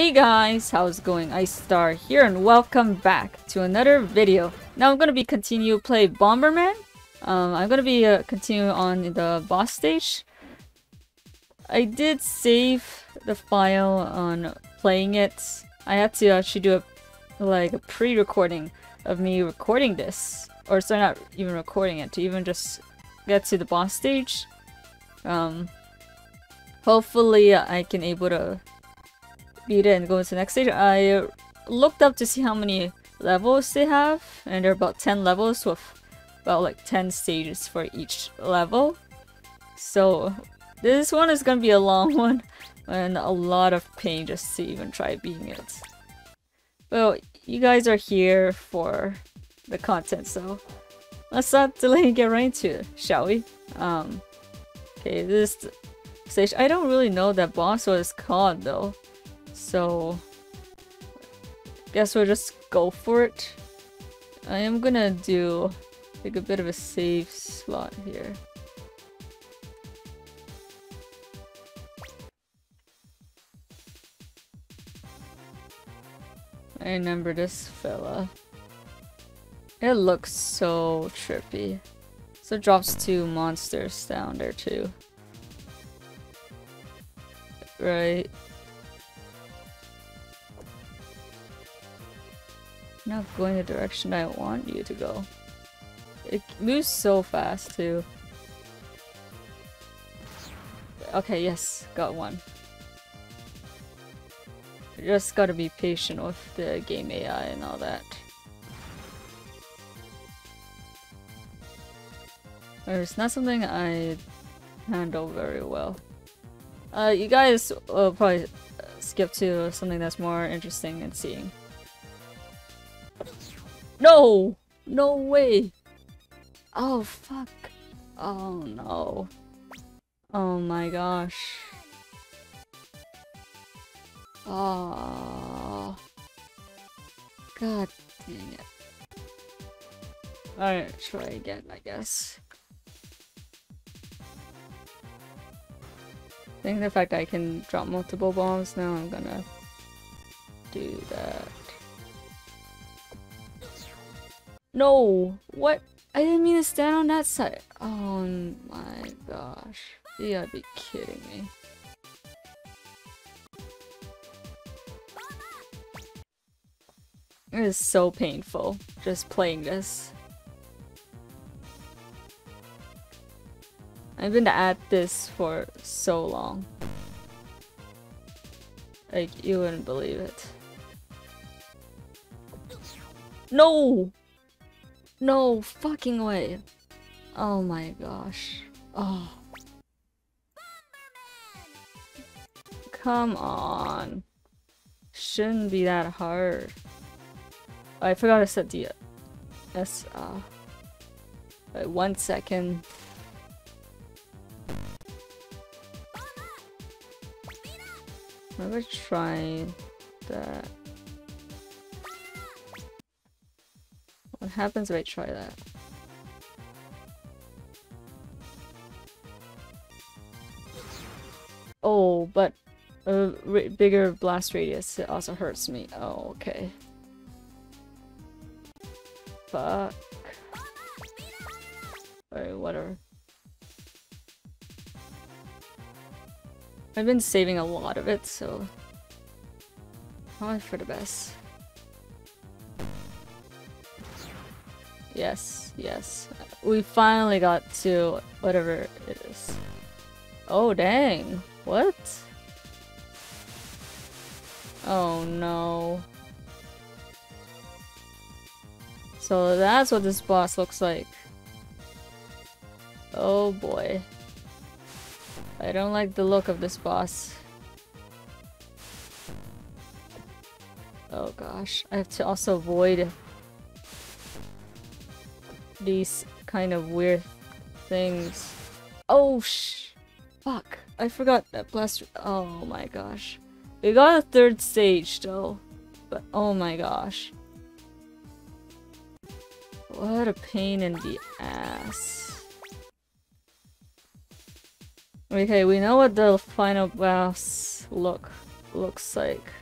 Hey guys, how's it going? Icestar here and welcome back to another video. Now I'm gonna be continue play Bomberman. Um, I'm gonna be uh, continue on the boss stage. I did save the file on playing it. I had to actually do a like a pre-recording of me recording this, or sorry, not even recording it, to even just get to the boss stage. Um, hopefully I can able to beat it and go into the next stage. I looked up to see how many levels they have, and there are about 10 levels with about like 10 stages for each level. So this one is gonna be a long one and a lot of pain just to even try beating it. Well, you guys are here for the content, so let's not delay and get right into it, shall we? Um, okay, this stage, I don't really know that boss was called though. So, guess we'll just go for it. I am gonna do like a bit of a safe slot here. I remember this fella. It looks so trippy. So it drops two monsters down there too. Right. Not going the direction I want you to go. It moves so fast too. Okay, yes, got one. You just gotta be patient with the game AI and all that. It's not something I handle very well. Uh, you guys will probably skip to something that's more interesting and seeing. No! No way! Oh, fuck. Oh, no. Oh my gosh. Oh. God dang it. Alright, try again, I guess. I think the fact I can drop multiple bombs now, I'm gonna do that. No! What? I didn't mean to stand on that side. Oh my gosh. You gotta be kidding me. It is so painful just playing this. I've been at this for so long. Like, you wouldn't believe it. No! No fucking way. Oh my gosh. Oh. Come on. Shouldn't be that hard. Oh, I forgot to set the S. Uh, wait, one second. Let me try that. What happens if I try that? Oh, but a bigger blast radius it also hurts me. Oh, okay. Fuck. Alright, whatever. I've been saving a lot of it, so... Probably for the best. Yes, yes. We finally got to whatever it is. Oh, dang. What? Oh, no. So that's what this boss looks like. Oh, boy. I don't like the look of this boss. Oh gosh, I have to also avoid these kind of weird things. Oh sh- fuck. I forgot that blast- oh my gosh. We got a third stage though, but oh my gosh. What a pain in the ass. Okay, we know what the final boss look looks like.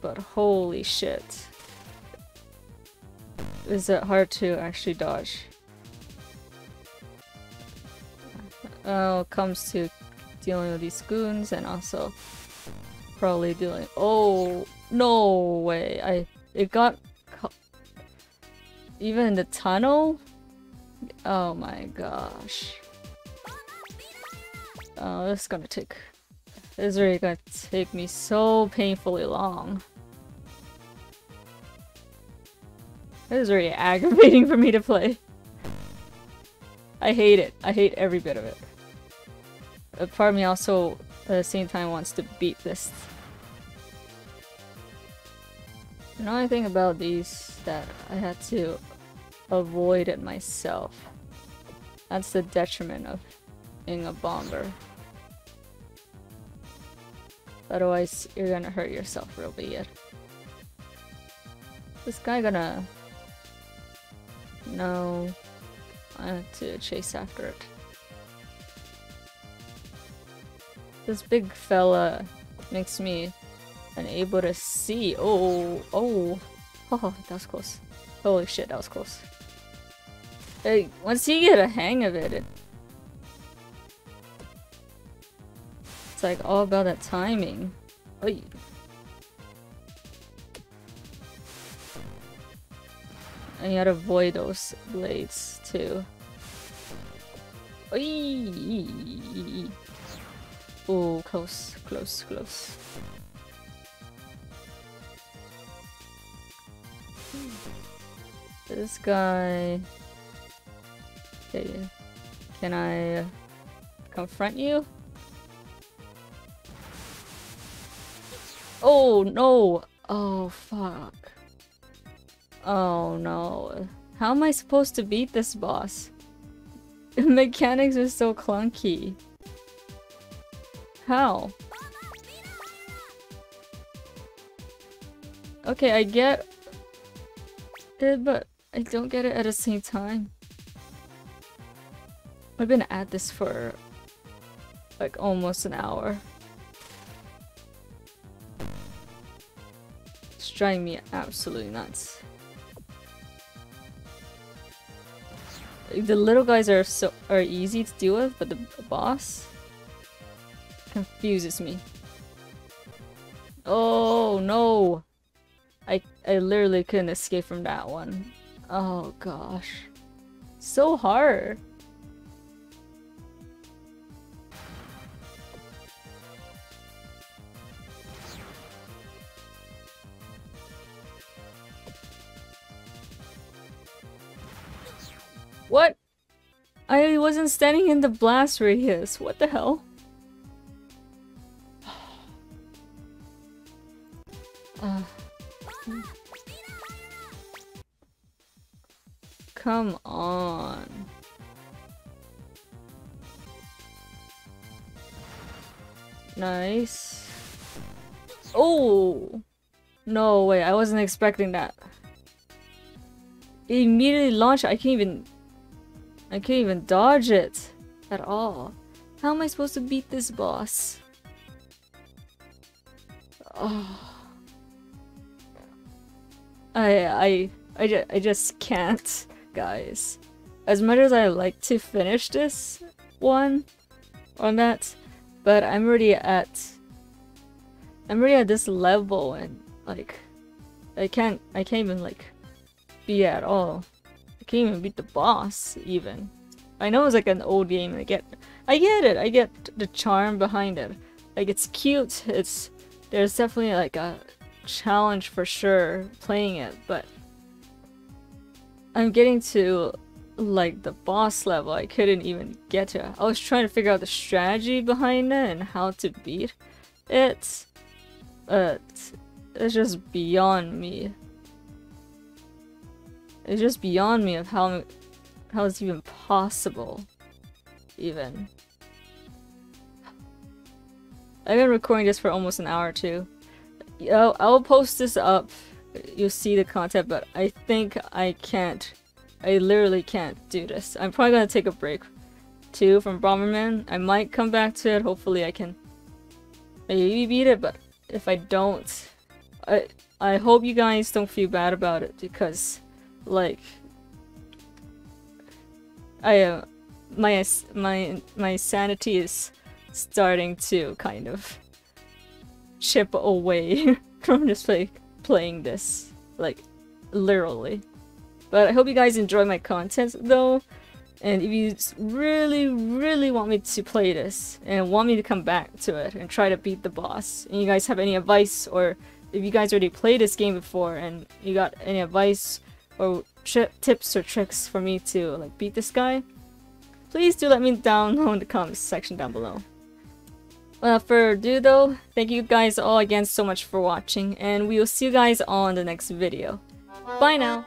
but holy shit. Is it hard to actually dodge? Oh, comes to dealing with these goons and also probably dealing- Oh, no way. I- it got even in the tunnel? Oh my gosh. Oh, this is gonna take- this is really gonna take me so painfully long. This is really aggravating for me to play. I hate it. I hate every bit of it. A part of me also, at the same time, wants to beat this. The only thing about these that I had to avoid it myself. That's the detriment of being a bomber. Otherwise, you're gonna hurt yourself real bad. This guy gonna... No. I have to chase after it. This big fella makes me unable to see. Oh, oh. Oh, that was close. Holy shit, that was close. Hey, once you get a hang of it, it it's like all about that timing. Oy. And you gotta avoid those blades too. Oy. Oh, close, close, close. This guy... Okay, can I confront you? Oh, no! Oh, fuck. Oh, no. How am I supposed to beat this boss? The mechanics are so clunky. How? Okay, I get it, but I don't get it at the same time. I've been at this for like almost an hour. It's driving me absolutely nuts. The little guys are so are easy to deal with, but the boss confuses me. Oh no! I I literally couldn't escape from that one. Oh gosh. So hard. What? I wasn't standing in the blast radius. What the hell? Come on. Nice. Oh! No way, I wasn't expecting that. It immediately launched, I can't even... I can't even dodge it at all. How am I supposed to beat this boss? Oh. I, I, I, ju I just can't, guys. As much as I like to finish this one on that, but I'm already at, I'm already at this level and like, I can't, I can't even like be at all. I can't even beat the boss even. I know it's like an old game. I get, I get it. I get the charm behind it. Like it's cute. It's there's definitely like a challenge for sure playing it, but I'm getting to like the boss level I couldn't even get to. I was trying to figure out the strategy behind it and how to beat it. But it's just beyond me. It's just beyond me of how how it's even possible. Even. I've been recording this for almost an hour too. I'll, I'll post this up. You'll see the content, but I think I can't. I literally can't do this. I'm probably gonna take a break too from Bomberman. I might come back to it. Hopefully I can maybe beat it, but if I don't, I I hope you guys don't feel bad about it because, like, I uh, my my my sanity is starting to kind of chip away from just like playing this, like literally. But I hope you guys enjoy my content though. And if you really, really want me to play this and want me to come back to it and try to beat the boss, and you guys have any advice, or if you guys already played this game before and you got any advice or tips or tricks for me to like beat this guy, please do let me down in the comments section down below. Uh, Without further ado though, thank you guys all again so much for watching, and we will see you guys on the next video. Bye now!